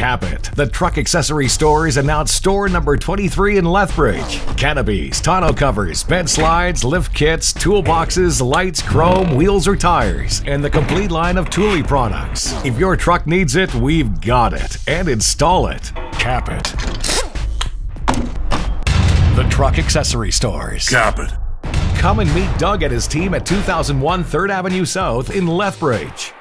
Cap-it, the truck accessory store, is announced store number 23 in Lethbridge. Canopies, tonneau covers, bed slides, lift kits, toolboxes, lights, chrome, wheels, or tires, and the complete line of Thule products. If your truck needs it, we've got it. And install it. Cap-it. The truck accessory stores. Cap-it. Come and meet Doug and his team at 2001 3rd Avenue South in Lethbridge.